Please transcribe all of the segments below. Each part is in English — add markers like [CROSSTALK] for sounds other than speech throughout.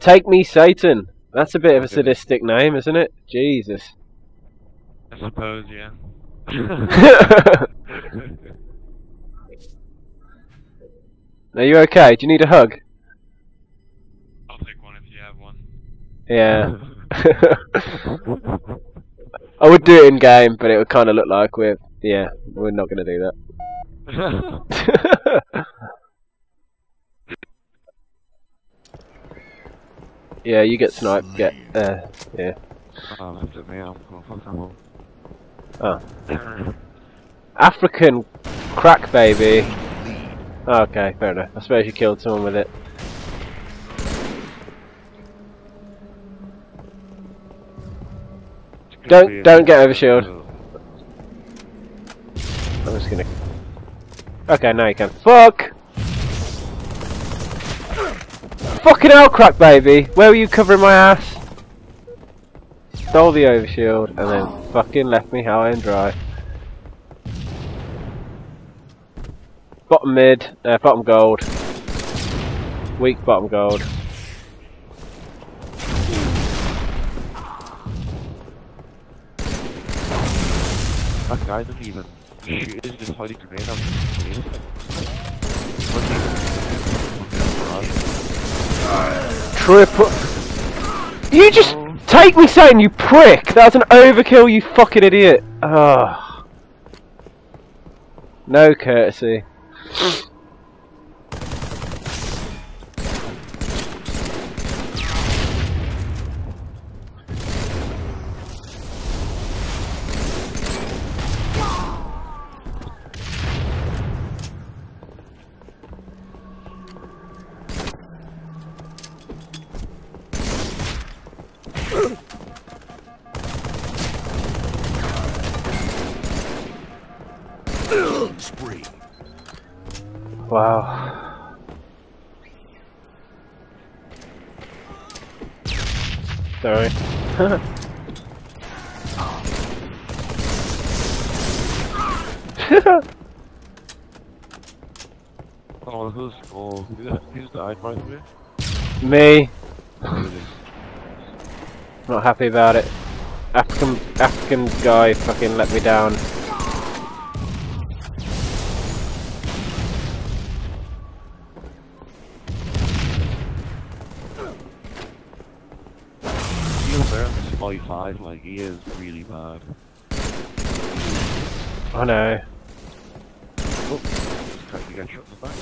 Take me, Satan. That's a bit of a sadistic name, isn't it? Jesus. I suppose, yeah. [LAUGHS] Are you okay? Do you need a hug? I'll take one if you have one. Yeah. [LAUGHS] [LAUGHS] I would do it in game, but it would kind of look like we're yeah, we're not going to do that. [LAUGHS] yeah, you get sniped. Get uh, yeah. oh, that's it, me. I'm going fuck that one. Oh, African crack baby. Okay, fair enough. I suppose you killed someone with it. Don't- don't get over shield. I'm just gonna. Okay, now you can. Fuck! Fucking hell, crack baby! Where were you covering my ass? Stole the overshield and then fucking left me high and dry. Bottom mid, uh, bottom gold. Weak bottom gold. That guy didn't even Triple. You just take me saying you prick! That's an overkill, you fucking idiot! Ugh. No courtesy. Spree. Wow. [LAUGHS] Sorry. Oh, who's oh, who's the way? Me. Not happy about it. African African guy fucking let me down. He was there Spy 5, like, he is really bad. I know. Oh, to get shot in the back.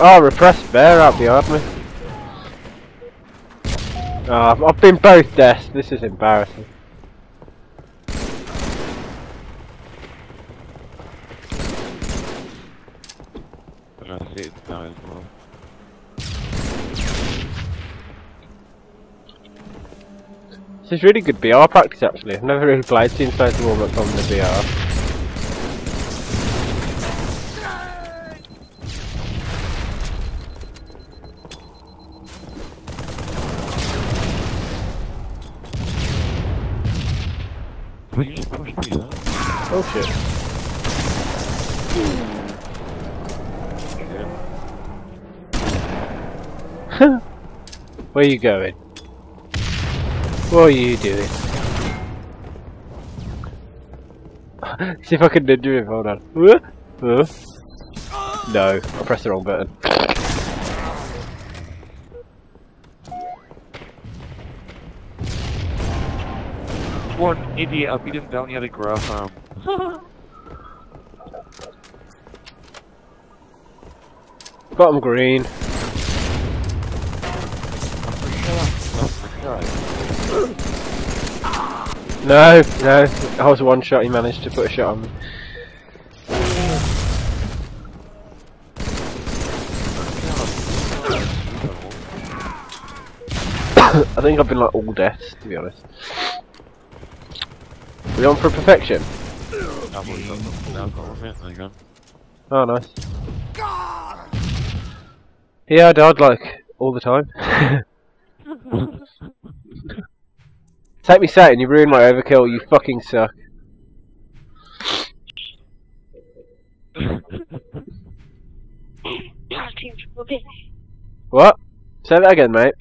Oh, repressed bear out behind me. Oh, I've- been both deaths. This is embarrassing. And I see it now as well. This is really good BR practice actually. I've never really played Team Space Warm Up on the BR. Oh shit. [LAUGHS] Where you going? What are you doing? [LAUGHS] See if I can do it. Hold on. No, I pressed the wrong button. One idiot, I beat him down, he had a graph arm. Um. [LAUGHS] Bottom green. I'm pretty sure that's the guy. No, no. I was one shot. He managed to put a shot on me. [COUGHS] I think I've been like all deaths, to be honest. We on for perfection? Now we've got the- now I've got one minute, there you go. Oh, nice. Yeah, I died like all the time. [LAUGHS] [LAUGHS] Take me Satan, you ruined my overkill, you fucking suck. what? Say that again, mate.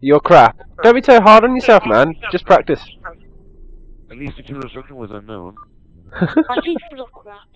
You're crap. Don't be so hard on yourself, man. Just practice. At least the killer instruction was unknown. I think you're crap.